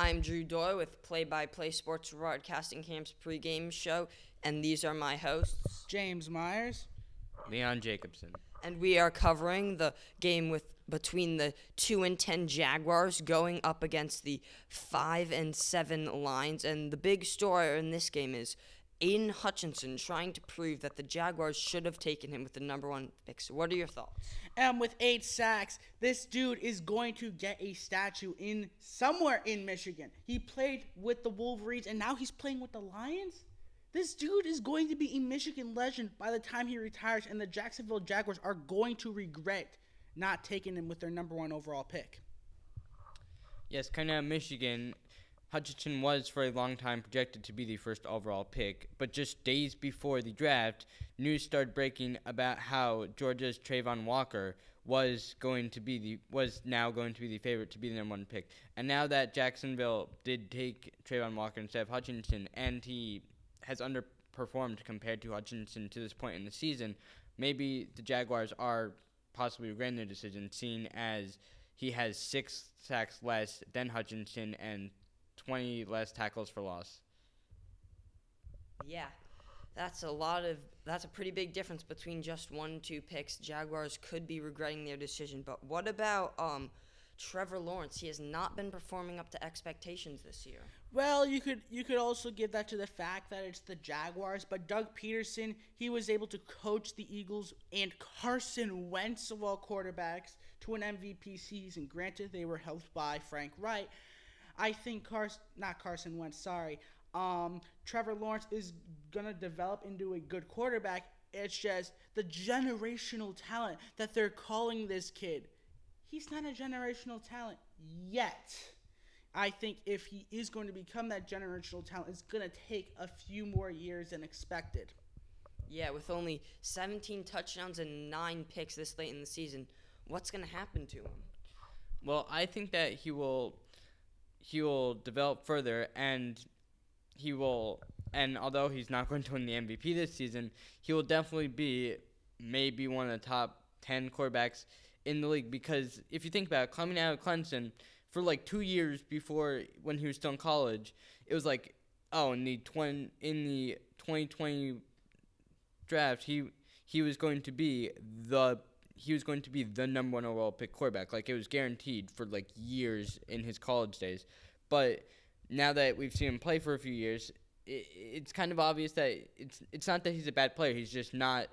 I'm Drew Doyle with Play by Play Sports Broadcasting Camp's pregame show, and these are my hosts. James Myers. Leon Jacobson. And we are covering the game with between the 2 and 10 Jaguars going up against the 5 and 7 Lions. And the big story in this game is Aidan Hutchinson trying to prove that the Jaguars should have taken him with the number one pick. So, what are your thoughts? And with eight sacks, this dude is going to get a statue in somewhere in Michigan. He played with the Wolverines and now he's playing with the Lions. This dude is going to be a Michigan legend by the time he retires, and the Jacksonville Jaguars are going to regret not taking him with their number one overall pick. Yes, kind of Michigan Hutchinson was for a long time projected to be the first overall pick, but just days before the draft, news started breaking about how Georgia's Travon Walker was going to be the was now going to be the favorite to be the number one pick. And now that Jacksonville did take Travon Walker instead of Hutchinson, and he has underperformed compared to Hutchinson to this point in the season, maybe the Jaguars are possibly regretting their decision, seeing as he has six sacks less than Hutchinson and 20 less tackles for loss. Yeah, that's a lot of that's a pretty big difference between just one two picks. Jaguars could be regretting their decision, but what about um Trevor Lawrence? He has not been performing up to expectations this year. Well, you could you could also give that to the fact that it's the Jaguars, but Doug Pederson, he was able to coach the Eagles and Carson Wentz of all quarterbacks to an MVP season. Granted, they were helped by Frank Reich, I think Carson, not Carson Wentz, sorry. Um, Trevor Lawrence is gonna develop into a good quarterback. It's just the generational talent that they're calling this kid. He's not a generational talent yet. I think if he is going to become that generational talent, it's going to take a few more years than expected. Yeah, with only 17 touchdowns and 9 picks this late in the season, what's going to happen to him? Well, I think that he will he will develop further and he will and although he's not going to win the MVP this season, he will definitely be maybe one of the top 10 quarterbacks in the league. Because if you think about it, coming out of Clemson for like 2 years before when he was still in college, it was like oh, in the 20 in the 2020 draft, he he was going to be the he was going to be the number one overall pick quarterback. Like it was guaranteed for like years in his college days. But now that we've seen him play for a few years, it, it's kind of obvious that it's it's not that he's a bad player. He's just not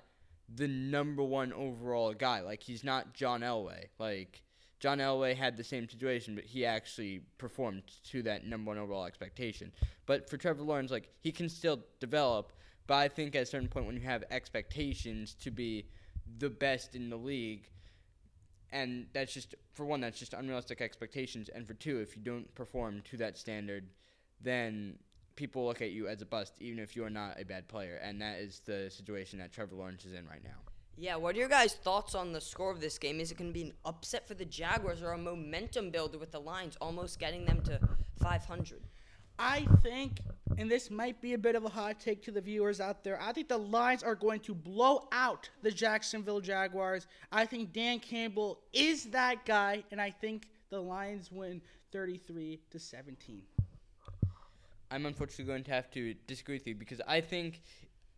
the number one overall guy. Like he's not John Elway. Like John Elway had the same situation, but he actually performed to that number one overall expectation. But for Trevor Lawrence, like he can still develop. But I think at a certain point, when you have expectations to be the best in the league. And that's just, for one, that's just unrealistic expectations. And for two, if you don't perform to that standard, then people look at you as a bust, even if you are not a bad player. And that is the situation that Trevor Lawrence is in right now. Yeah, what are your guys' thoughts on the score of this game? Is it going to be an upset for the Jaguars or a momentum builder with the Lions almost getting them to 500? I think, and this might be a bit of a hot take to the viewers out there, I think the Lions are going to blow out the Jacksonville Jaguars. I think Dan Campbell is that guy, and I think the Lions win 33 to 17. I'm unfortunately going to have to disagree with you because I think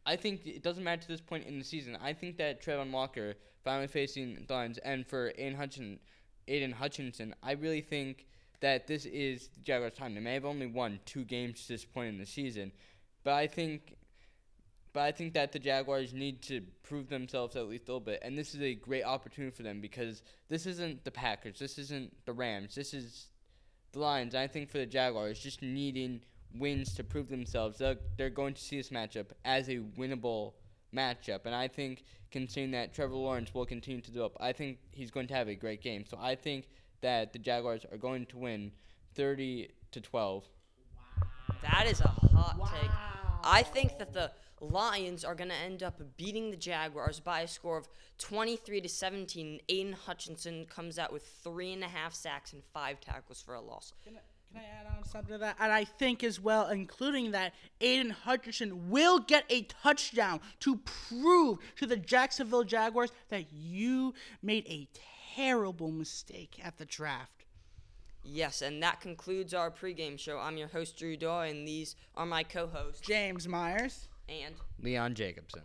I think it doesn't matter to this point in the season. I think that Travon Walker finally facing the Lions and for Hutchinson, Aidan Hutchinson, I really think that this is the Jaguars' time. They may have only won two games to this point in the season, but I think, but I think that the Jaguars need to prove themselves at least a little bit, and this is a great opportunity for them because this isn't the Packers, this isn't the Rams, this is the Lions. I think for the Jaguars, just needing wins to prove themselves, they're, they're going to see this matchup as a winnable matchup, and I think considering that Trevor Lawrence will continue to develop, I think he's going to have a great game. So I think that the Jaguars are going to win 30 to 12. Wow. That is a hot wow. take. I think that the Lions are going to end up beating the Jaguars by a score of 23 to 17. Aidan Hutchinson comes out with three and a half sacks and five tackles for a loss. Can I, can I add on something to that? And I think as well, including that, Aidan Hutchinson will get a touchdown to prove to the Jacksonville Jaguars that you made a terrible mistake at the draft. Yes, and that concludes our pregame show. I'm your host, Drew Daw, and these are my co hosts. James Myers. And Leon Jacobson.